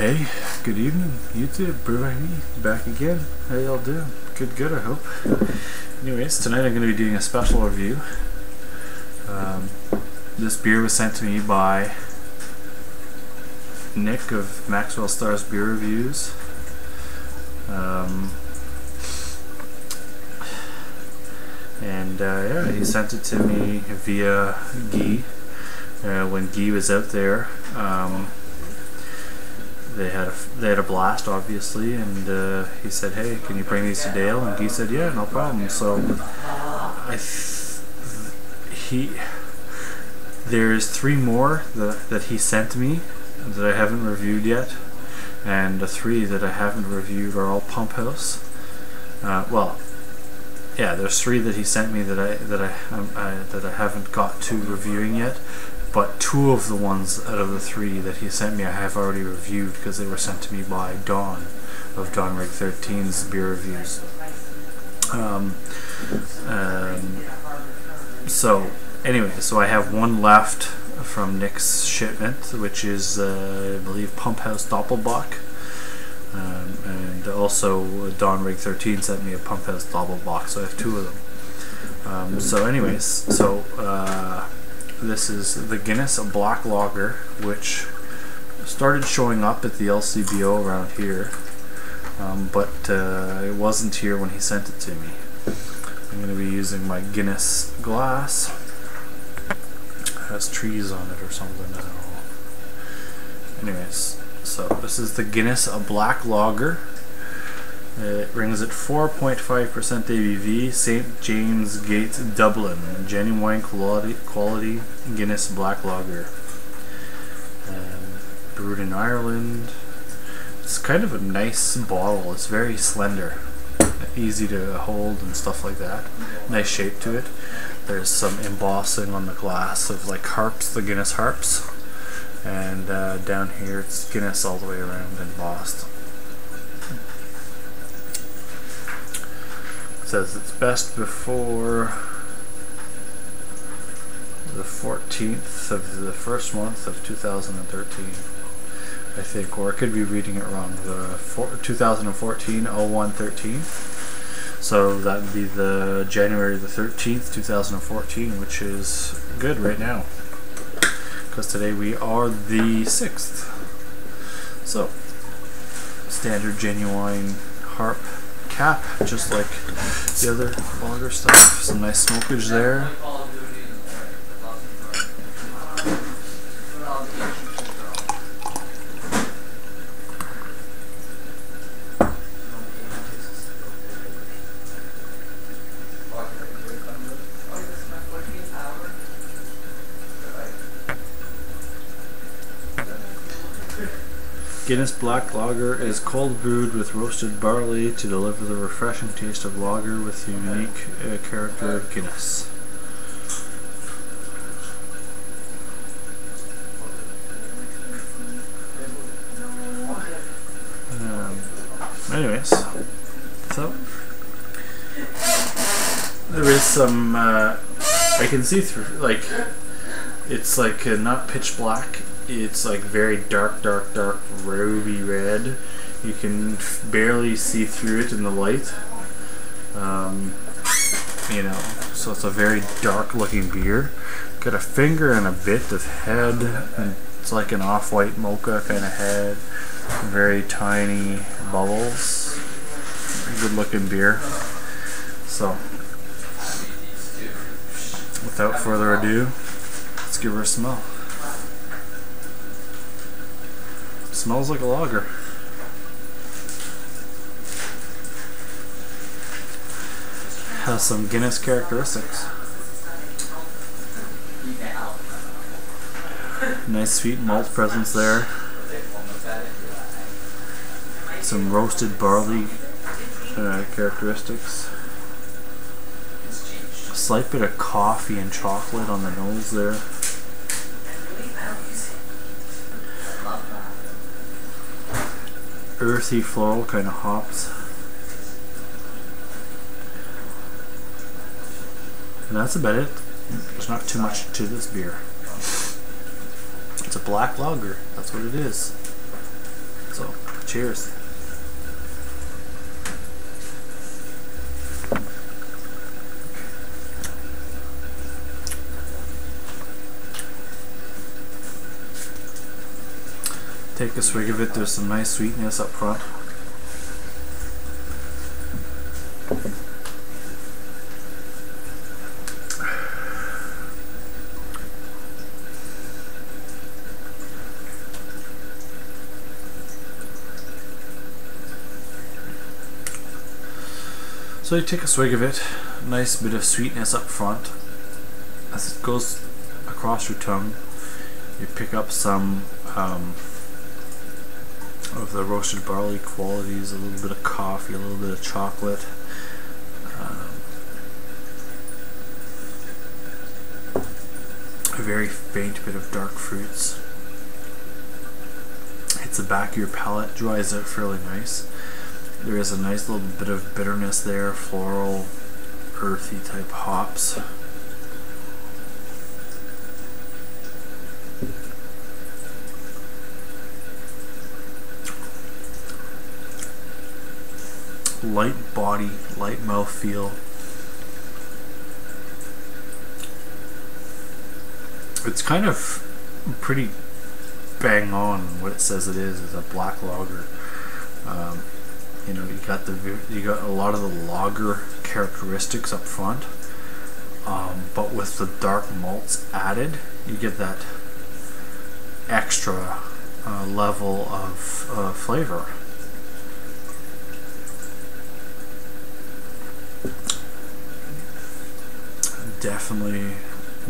Hey, good evening, YouTube. Brew by me, back again. How y'all doing? Good, good, I hope. Anyways, tonight I'm going to be doing a special review. Um, this beer was sent to me by Nick of Maxwell Stars Beer Reviews. Um, and uh, yeah, he sent it to me via Guy uh, when Guy was out there. Um, they had a, they had a blast, obviously, and uh, he said, "Hey, can you bring these to Dale?" And he said, "Yeah, no problem." So I he there's three more that that he sent me that I haven't reviewed yet, and the three that I haven't reviewed are all Pump House. Uh, well, yeah, there's three that he sent me that I that I, um, I that I haven't got to reviewing yet, but two of the ones out of the three that he sent me I have already reviewed because they were sent to me by Don of Don Rig 13's beer reviews. Um, um, so anyway, so I have one left from Nick's shipment, which is uh, I believe Pump House Doppelbock. Um, and also Don Rig 13 sent me a Pump House Doppelbock, so I have two of them. Um, so anyways, so uh, this is the Guinness Black Lager, which started showing up at the LCBO around here, um, but uh, it wasn't here when he sent it to me. I'm going to be using my Guinness glass. It has trees on it or something, I don't know. Anyways, so this is the Guinness A Black Lager. It rings at 4.5% ABV, St. James Gate, Dublin. Genuine quality, quality Guinness Black Lager. Um, brewed in Ireland. It's kind of a nice bottle. It's very slender, easy to hold and stuff like that. Nice shape to it. There's some embossing on the glass of like harps, the Guinness harps. And uh, down here it's Guinness all the way around embossed. Says it's best before the 14th of the first month of 2013 I think or I could be reading it wrong the 2014 0113 so that would be the January the 13th 2014 which is good right now. Because today we are the 6th so standard genuine harp cap, just like the other lager stuff. Some nice smokage there. Guinness Black Lager is cold brewed with roasted barley to deliver the refreshing taste of lager with the unique uh, character of Guinness. Um, anyways, so there is some uh, I can see through like it's like uh, not pitch black it's like very dark, dark, dark, ruby red. You can barely see through it in the light. Um, you know, so it's a very dark looking beer. Got a finger and a bit of head. And it's like an off-white mocha kind of head. Very tiny bubbles. Good looking beer. So, without further ado, let's give her a smell. Smells like a lager. Has some Guinness characteristics. Nice sweet malt presence there. Some roasted barley uh, characteristics. A slight bit of coffee and chocolate on the nose there. Earthy floral kind of hops. And that's about it. There's not too much to this beer. It's a black lager. That's what it is. So So, cheers. Take a swig of it, there's some nice sweetness up front. So you take a swig of it, nice bit of sweetness up front. As it goes across your tongue, you pick up some um, of the roasted barley qualities, a little bit of coffee, a little bit of chocolate. Um, a very faint bit of dark fruits. Hits the back of your palate, dries out fairly nice. There is a nice little bit of bitterness there, floral, earthy type hops. Light body, light mouth feel. It's kind of pretty bang on what it says it is. It's a black lager. Um, you know you got the you got a lot of the lager characteristics up front um, but with the dark malts added you get that extra uh, level of uh, flavor definitely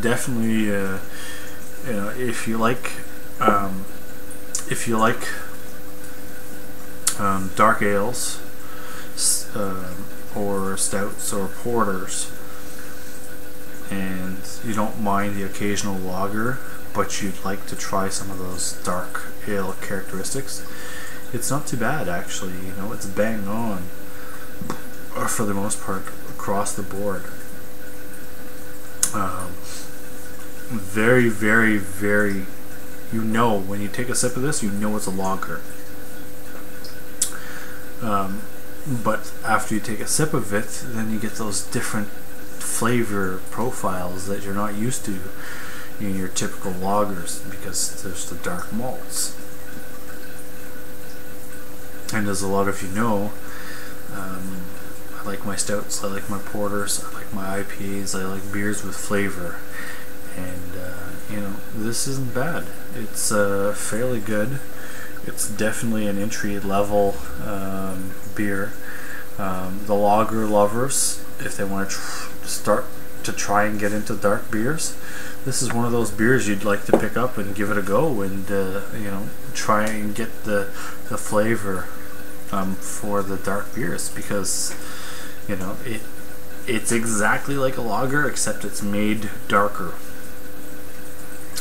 definitely uh, you know if you like um, if you like um, dark ales uh, or stouts or porters and you don't mind the occasional lager but you'd like to try some of those dark ale characteristics it's not too bad actually you know it's bang on for the most part across the board um, very very very you know when you take a sip of this you know it's a lager um, but after you take a sip of it, then you get those different flavor profiles that you're not used to in your typical lagers because there's the dark malts. And as a lot of you know, um, Like my stouts, I like my porters, I like my IPAs, I like beers with flavor. And, uh, you know, this isn't bad. It's uh, fairly good. It's definitely an entry level um, beer. Um, the lager lovers, if they want to start to try and get into dark beers, this is one of those beers you'd like to pick up and give it a go and uh, you know try and get the the flavor um, for the dark beers because you know it it's exactly like a lager except it's made darker.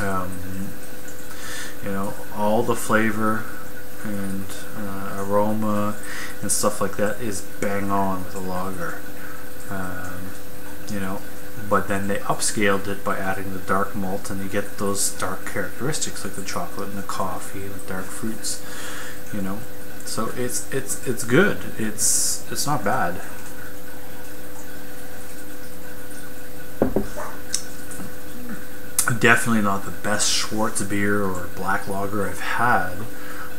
Um, you know all the flavor and uh, aroma and stuff like that is bang on with a lager. Um, you know but then they upscaled it by adding the dark malt and you get those dark characteristics like the chocolate and the coffee and the dark fruits you know. So it's it's it's good. It's it's not bad definitely not the best Schwarzbier or black lager I've had,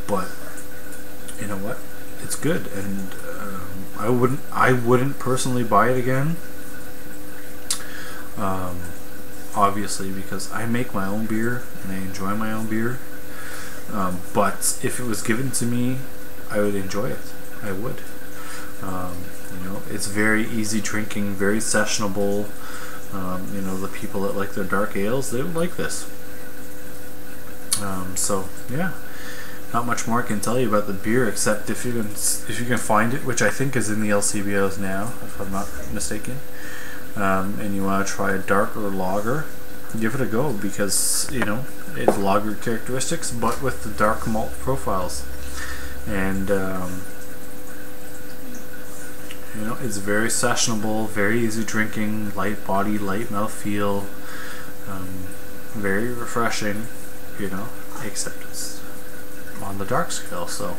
but you know what? It's good, and um, I wouldn't I wouldn't personally buy it again. Um, obviously, because I make my own beer and I enjoy my own beer. Um, but if it was given to me, I would enjoy it. I would. Um, you know, it's very easy drinking, very sessionable. Um, you know, the people that like their dark ales, they would like this. Um, so yeah, not much more I can tell you about the beer except if you can if you can find it, which I think is in the LCBOs now, if I'm not mistaken. Um, and you want to try a dark or lager, give it a go because you know it's lager characteristics, but with the dark malt profiles, and um, you know, it's very sessionable, very easy drinking, light body, light mouth feel, um, very refreshing, you know, except it's on the dark scale, so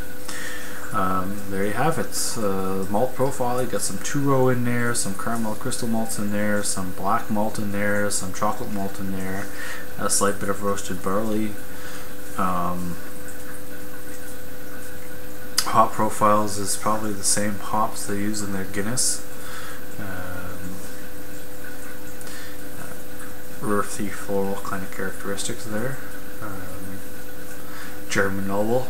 um, there you have it. Uh, malt profile. You got some two row in there, some caramel crystal malts in there, some black malt in there, some chocolate malt in there, a slight bit of roasted barley. Um, hop profiles is probably the same hops they use in their Guinness. Um, uh, earthy floral kind of characteristics there. Um, German noble.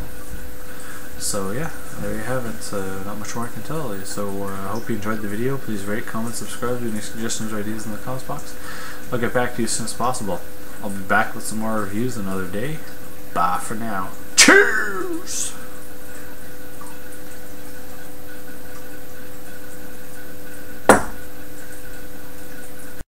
So yeah, there you have it. Uh, not much more I can tell you. So uh, I hope you enjoyed the video. Please rate, comment, subscribe. Do any suggestions or ideas in the comments box. I'll get back to you as soon as possible. I'll be back with some more reviews another day. Bye for now. Cheers!